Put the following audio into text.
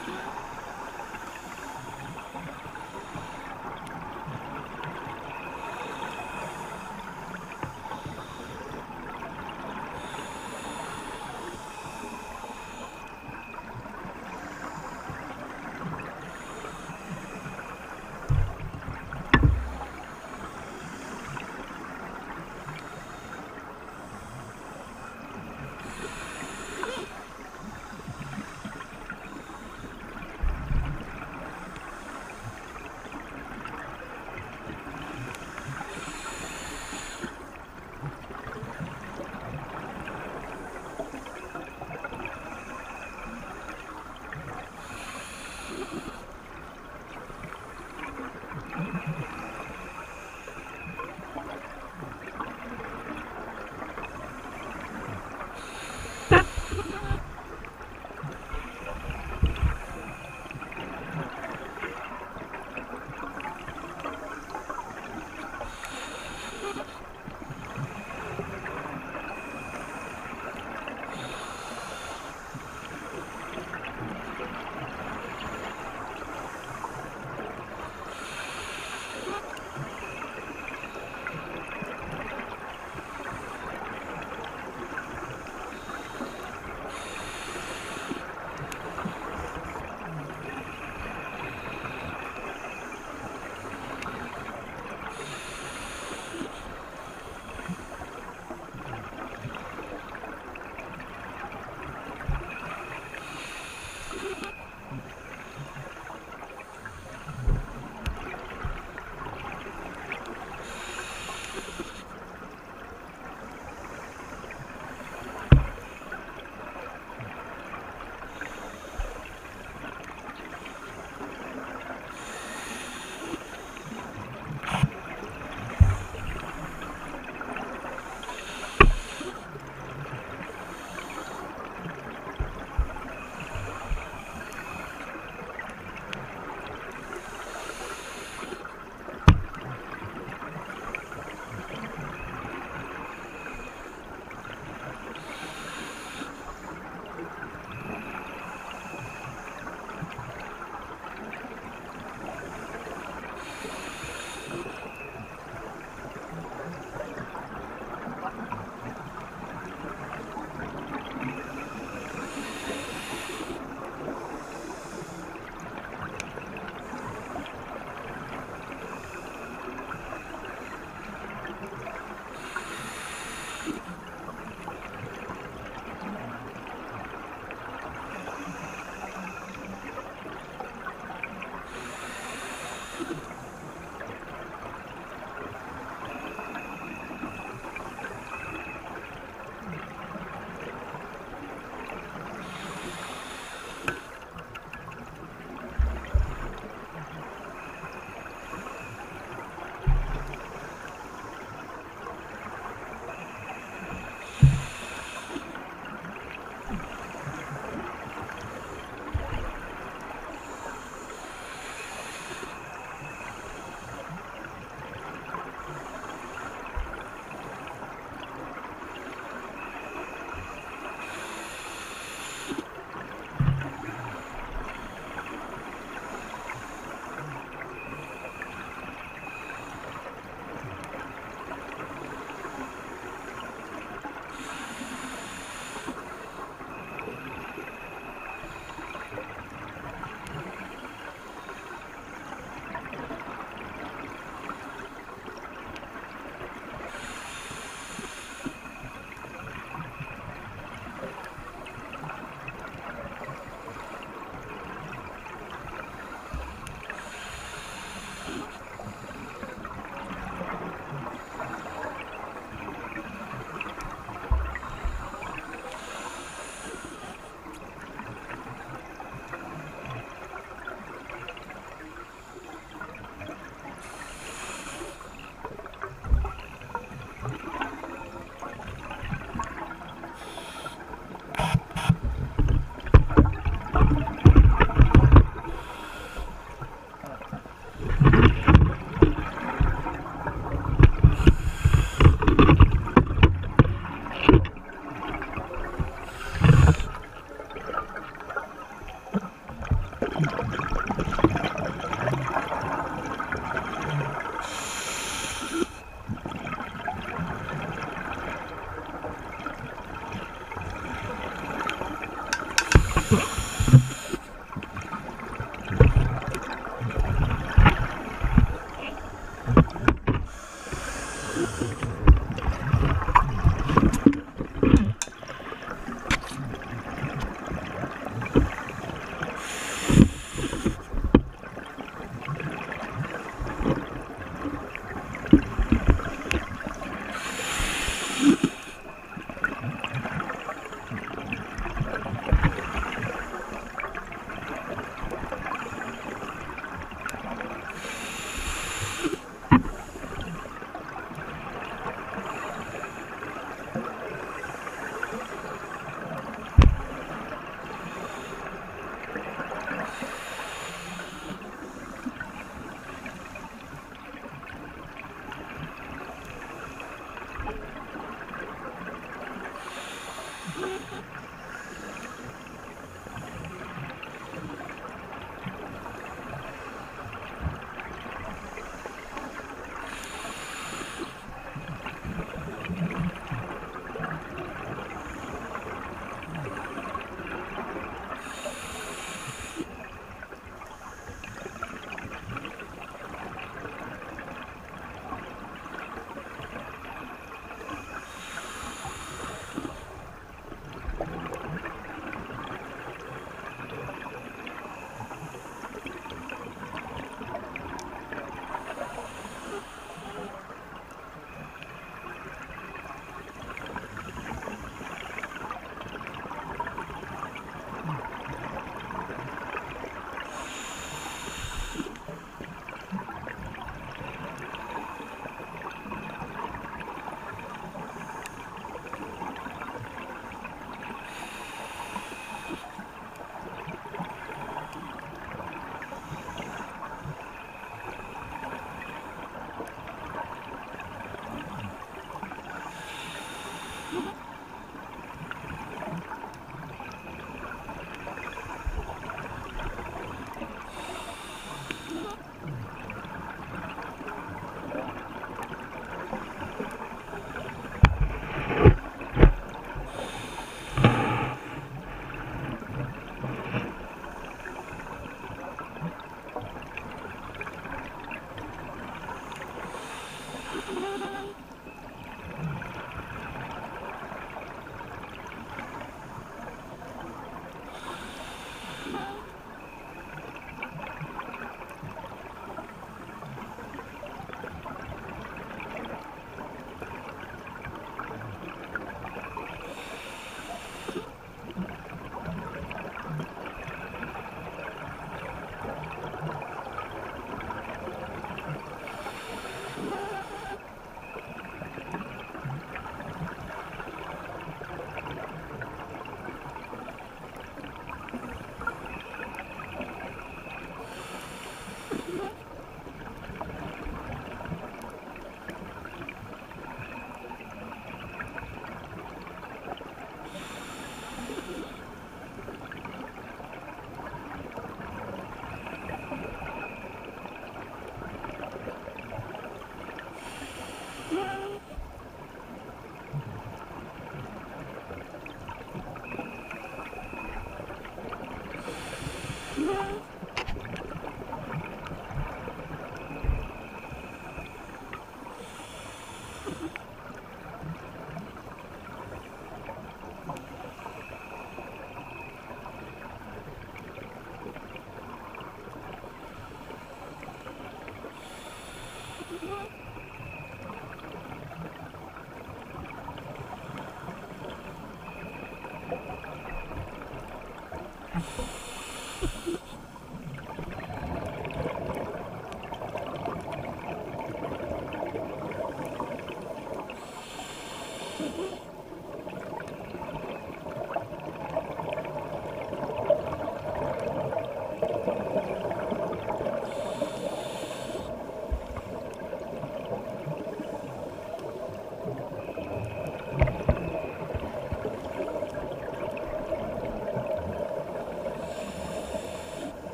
aqui.